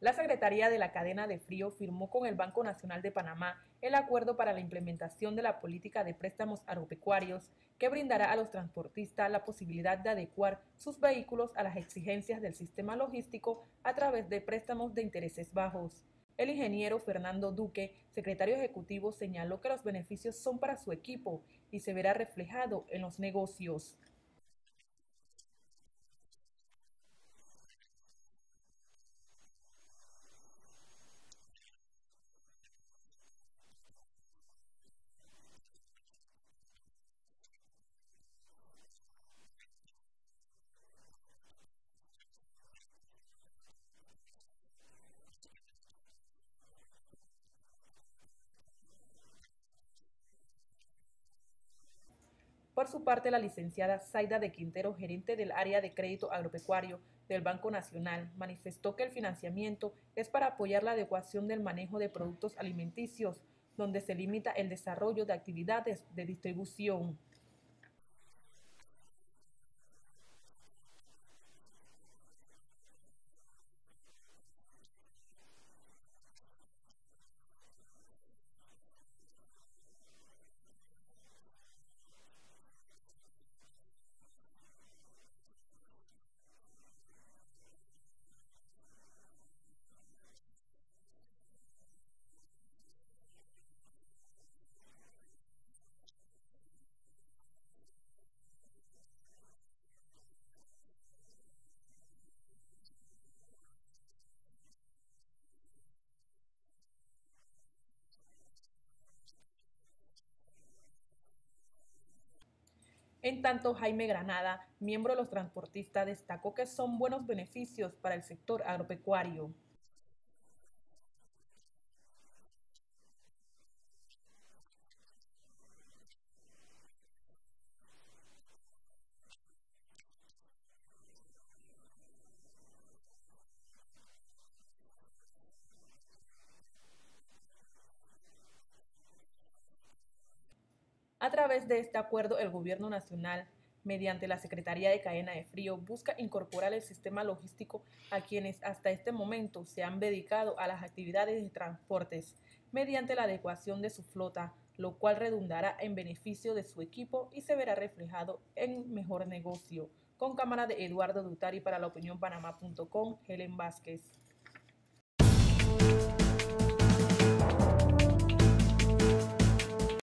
La Secretaría de la Cadena de Frío firmó con el Banco Nacional de Panamá el acuerdo para la implementación de la política de préstamos agropecuarios que brindará a los transportistas la posibilidad de adecuar sus vehículos a las exigencias del sistema logístico a través de préstamos de intereses bajos. El ingeniero Fernando Duque, secretario ejecutivo, señaló que los beneficios son para su equipo y se verá reflejado en los negocios. Por su parte, la licenciada Zaida de Quintero, gerente del área de crédito agropecuario del Banco Nacional, manifestó que el financiamiento es para apoyar la adecuación del manejo de productos alimenticios, donde se limita el desarrollo de actividades de distribución. En tanto, Jaime Granada, miembro de los transportistas, destacó que son buenos beneficios para el sector agropecuario. Través de este acuerdo, el Gobierno Nacional, mediante la Secretaría de Cadena de Frío, busca incorporar el sistema logístico a quienes hasta este momento se han dedicado a las actividades de transportes mediante la adecuación de su flota, lo cual redundará en beneficio de su equipo y se verá reflejado en mejor negocio. Con cámara de Eduardo Dutari para la opinión panamá.com, Helen Vázquez.